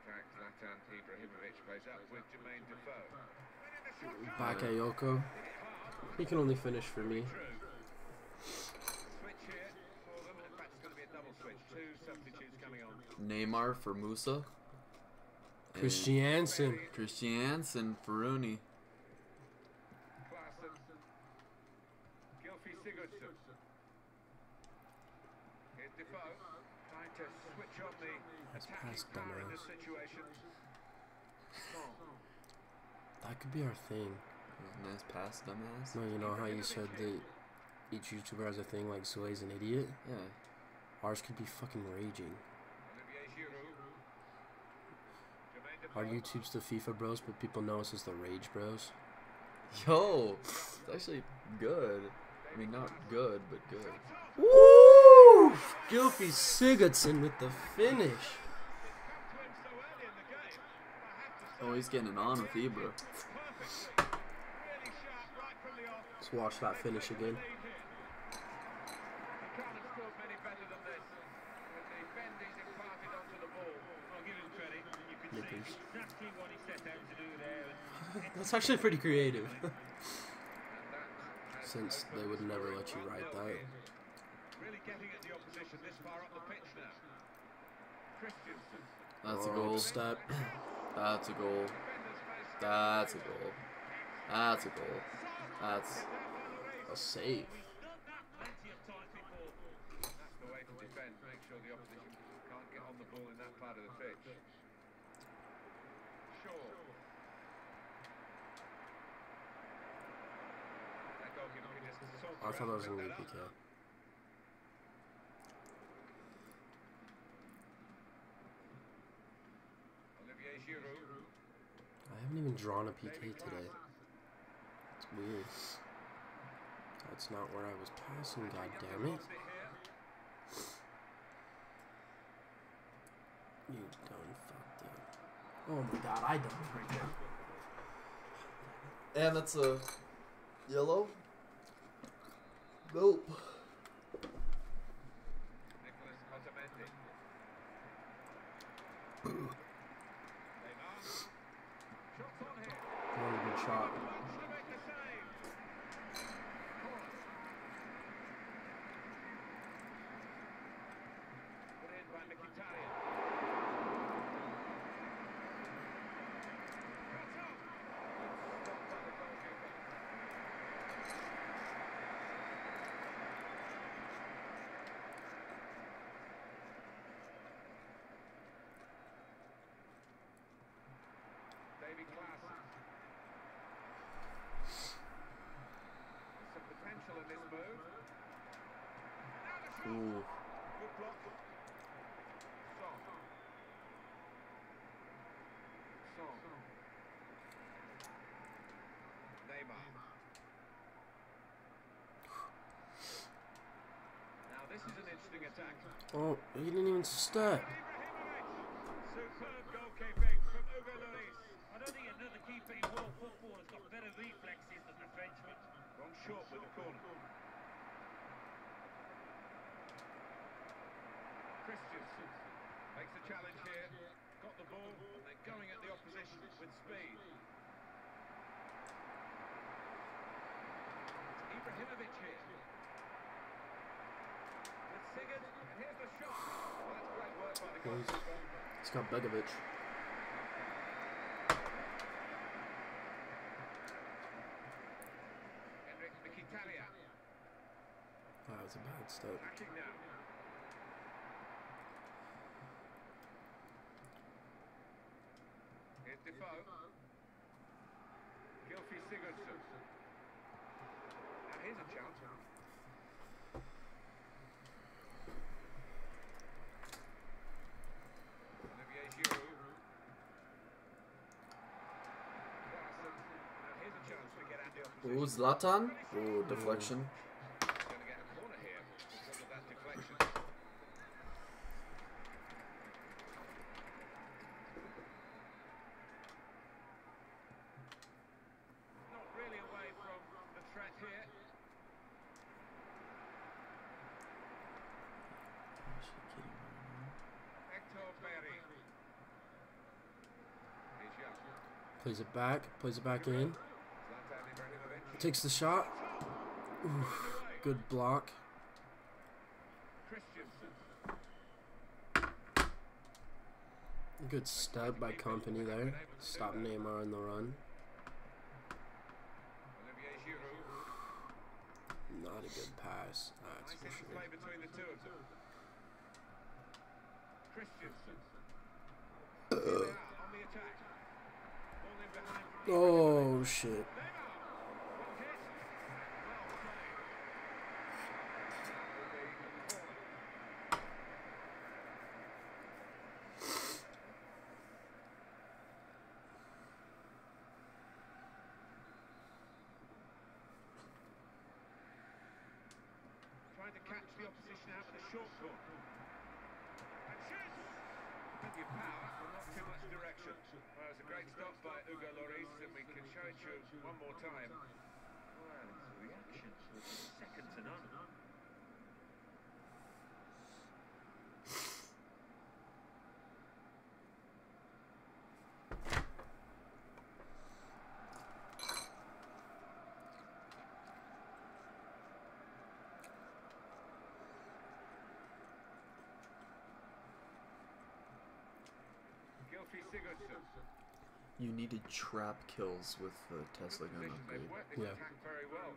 Speaker 3: attack, Zlatan Ibrahimovic plays up with Jermain Defoe.
Speaker 1: Bakayoko. He can only finish for me.
Speaker 3: Switch here for them. In fact, it's going to be a double switch. Two substitutes coming on.
Speaker 2: Neymar for Musa.
Speaker 1: Christensen.
Speaker 2: Christensen for Rooney.
Speaker 3: Klaassen. Gylfi Sigurdsson. Here's Defoe. Trying to switch on the attacking
Speaker 1: pass
Speaker 3: power in this
Speaker 1: dumbass. That could be our thing.
Speaker 2: Nice pass, dumbass.
Speaker 1: No, you know how you said that each YouTuber has a thing like Sway's an idiot?
Speaker 2: Yeah.
Speaker 1: Ours could be fucking raging.
Speaker 3: Olivier Giroud. Jermain
Speaker 1: Our YouTube's the FIFA bros, but people know us as the Rage Bros.
Speaker 2: Yo, it's actually good. I mean, not good, but good.
Speaker 1: Woo! Gylfi Sigurdsson with the finish.
Speaker 2: Oh, he's getting it on with Ibra.
Speaker 1: Watch that finish again. That's actually pretty creative. Since they would never let you write that.
Speaker 2: That's a goal.
Speaker 1: Step.
Speaker 2: That's a goal. That's a goal. That's a goal. That's
Speaker 1: A save.
Speaker 3: to
Speaker 1: I thought that was
Speaker 3: that up. Olivier Giroud.
Speaker 1: I haven't even drawn a PK today. Weird. That's not where I was passing, god damn it. You done fucked up. Oh my god, I done fucked up.
Speaker 2: and that's a yellow. Nope.
Speaker 3: Nicolas Otamendi. Neymar. Shots on here.
Speaker 1: Really good shot.
Speaker 3: Wants to make the save. Corner. Put in by Mkhitaryan. Cuts off. Good stop by the goalkeeper. Davy Klaassen. There's some potential in this move. Now the shot.
Speaker 2: Ooh.
Speaker 3: Good block. Song. Song. Neymar. Now this is an interesting attack.
Speaker 1: Oh, he didn't even step.
Speaker 3: Ibrahimovic. Superb goalkeeping from Hugo Lloris.
Speaker 4: I don't think another keeper in world football has got better reflexes than the Frenchman.
Speaker 3: With the corner. Christensen makes a challenge here. Goalkeeper.
Speaker 1: It's got Begovic.
Speaker 3: Mkhitaryan
Speaker 1: That was a bad
Speaker 3: now. Here's Defoe. Gylfi Sigurdsson. Now here's a chance. Olivier Giroud. Klaassen. Now here's a chance to get at the opposition.
Speaker 2: Ooh, Zlatan. Ooh, deflection.
Speaker 3: Going to get a corner here because of that deflection. Not really away from the threat here. Hector Bellerin.
Speaker 1: Plays it back. Plays it back in. Takes the shot. Oof, good block. Good step by Kompany there. Stop Neymar in the run. Not a good pass. That's for sure. Uh.
Speaker 3: Now on the attack. Ball in behind from
Speaker 1: Oh shit.
Speaker 3: Neymar. Well hit. Well played. That will be a corner. Trying to catch the opposition out with a short corner. And shoots! Plenty of power, but not too much direction. Well, a great stop by Hugo Lloris, and we can show it to you one more time.
Speaker 4: Well, reaction second to none.
Speaker 3: Gylfi Sigurdsson.
Speaker 2: You needed trap kills with the Tesla gun
Speaker 3: They've
Speaker 2: upgrade.
Speaker 3: worked this
Speaker 1: Yeah.
Speaker 3: attack very well.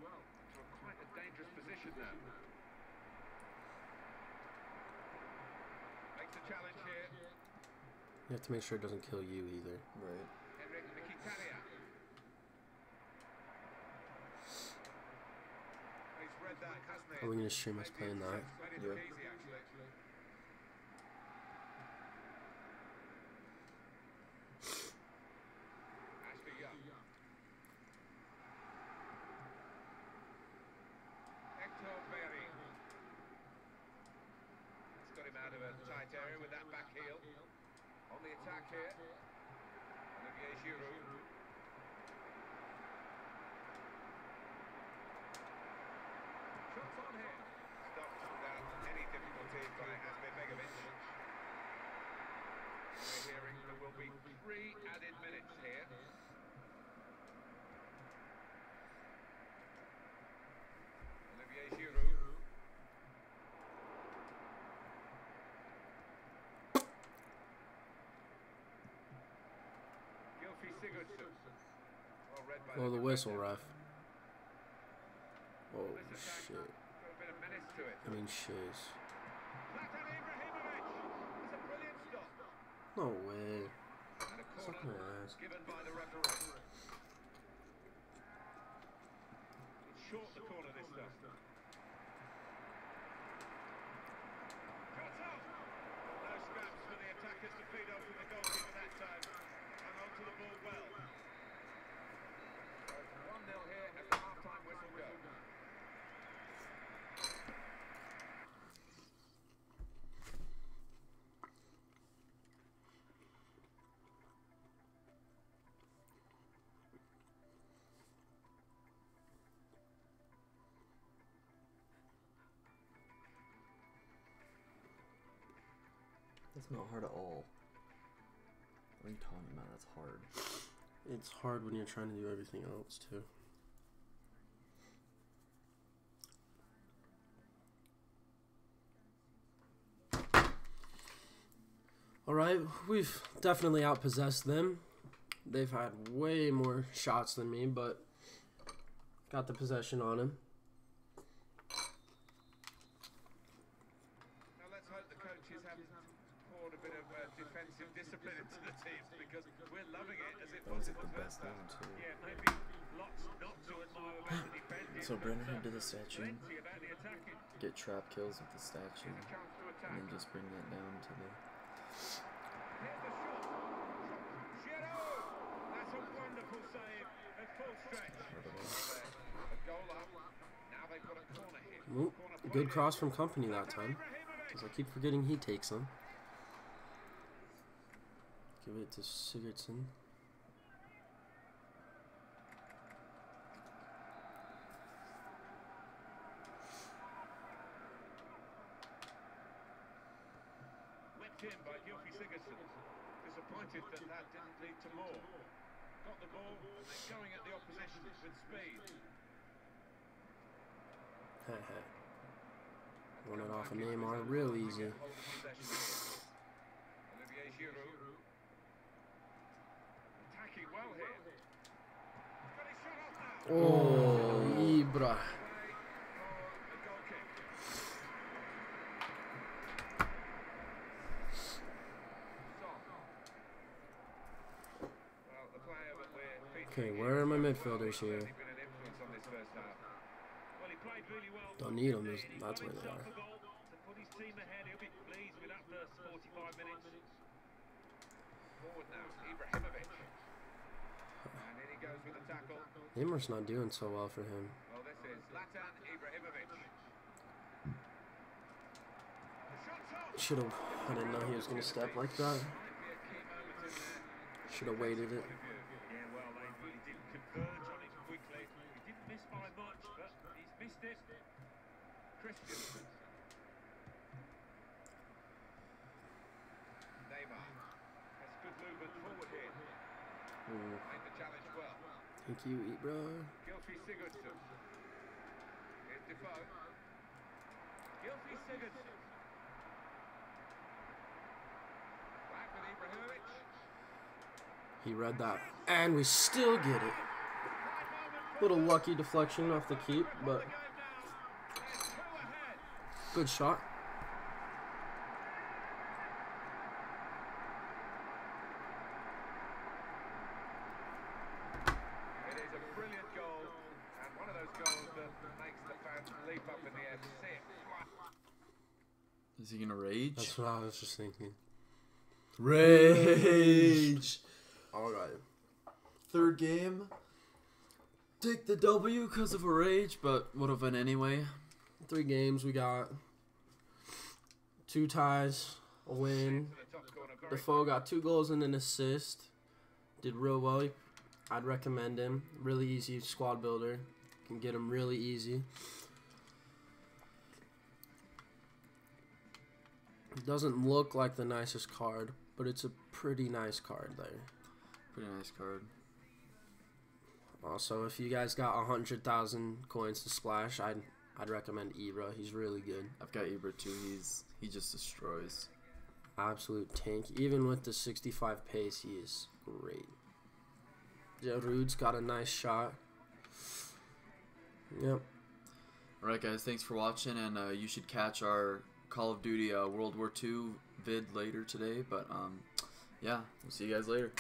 Speaker 3: Quite a dangerous position now. Makes a challenge here.
Speaker 1: You have to make sure it doesn't kill you either.
Speaker 2: Right.
Speaker 3: Henrik Mkhitaryan. He's read that, hasn't he?
Speaker 1: Are we gonna stream us playing that?
Speaker 3: made it look
Speaker 2: Yep.
Speaker 3: easy, actually. Ashley Young. Hector Bellerin. That's got him out of a tight area with that back heel. On the attack here. Olivier Giroud. Shots on here. Stopped without any difficulty by Asmir Begovic. We're hearing there will be three added minutes here. Olivier Giroud. Gylfi Sigurdsson. Well read by
Speaker 1: Oh, the whistle, ref. Oh,
Speaker 3: oh
Speaker 1: shit.
Speaker 3: got a bit of menace to it.
Speaker 1: I mean shiz.
Speaker 3: Zlatan Ibrahimovic. It's a brilliant stop.
Speaker 1: No way. Suck my ass.
Speaker 3: given by the referee. It's short the corner this time.
Speaker 2: That's not hard at all. What are you talking about? That's hard.
Speaker 1: It's hard when you're trying to do everything else too. All right, we've definitely outpossessed them. They've had way more shots than me, but got the possession on him.
Speaker 3: Now let's hope the coaches have poured a bit of uh, defensive discipline into the teams because we're loving it as it
Speaker 2: That was
Speaker 3: was
Speaker 2: like
Speaker 3: the
Speaker 2: the best
Speaker 3: half.
Speaker 2: one too.
Speaker 4: Yeah, maybe lots not to the defending.
Speaker 2: So
Speaker 4: but,
Speaker 2: Brennan into the statue,
Speaker 4: Plenty about the attacking.
Speaker 2: get trap kills with the statue,
Speaker 3: Here's a chance to
Speaker 2: and then just bring that down to the.
Speaker 3: Here's the shot. Giroud! That's a wonderful save at full stretch. A goal up. Now they've got a corner here.
Speaker 1: Ooh, good cross from Kompany that time. Because I keep forgetting he takes them. Give it to Sigurdsson.
Speaker 3: Whipped in by Gylfi Sigurdsson. Disappointed that that didn't lead to more. got the ball and they're going at the opposition with speed.
Speaker 1: Run it off of Neymar real easy.
Speaker 3: Hold the possession here. Olivier Giroud. Attacking well here. Got his shot off now.
Speaker 1: Oh, Ibra.
Speaker 3: Away for a goal kick. Son. Well, the player that we're
Speaker 1: Okay, where are my midfielders here? Don't need
Speaker 4: them,
Speaker 1: that's where they are.
Speaker 4: a goal To put his team ahead, he'll be pleased with that first 45 minutes.
Speaker 3: Forward now, Ibrahimovic. And in he goes with the tackle.
Speaker 1: Neymar's not doing so well for him. Should have. I didn't know he was gonna step like that. Should have waited it.
Speaker 4: Yeah, well, they really didn't converge on him quickly. He didn't miss by much, but he's missed it.
Speaker 3: Christian. Neymar. Has good movement forward here.
Speaker 1: Ooh,
Speaker 3: Made the challenge well.
Speaker 1: thank you, Ibra.
Speaker 3: Gylfi Sigurdsson. Here's Defoe. Gylfi Sigurdsson. Back with Ibrahimovic.
Speaker 1: He read that, and we still get it.
Speaker 3: Fine moment for
Speaker 1: Little lucky deflection off the keep, but
Speaker 3: the game now. They're two ahead.
Speaker 1: Good shot.
Speaker 3: It is a brilliant goal, and one of those goals that makes the fans leap up in the air to see it.
Speaker 2: Is he gonna rage?
Speaker 1: That's what I was just thinking.
Speaker 2: Rage.
Speaker 1: All right.
Speaker 2: Third game. Take the W because of a rage, but would have been anyway.
Speaker 1: Three games we got. Two ties, a win. Defoe got two goals and an assist. Did real well. I'd recommend him. Really easy squad builder. Can get him really easy. It doesn't look like the nicest card, but it's a pretty nice card there.
Speaker 2: Pretty nice card.
Speaker 1: Also, if you guys got a hundred thousand coins to splash, I'd I'd recommend Ibra. He's really good.
Speaker 2: I've got Ibra too. He's he just destroys.
Speaker 1: Absolute tank. Even with the 65 pace, he is great. Giroud's got a nice shot. Yep.
Speaker 2: All right, guys. Thanks for watching, and uh, you should catch our Call of Duty uh, World War II vid later today. But um, yeah, we'll see you guys later.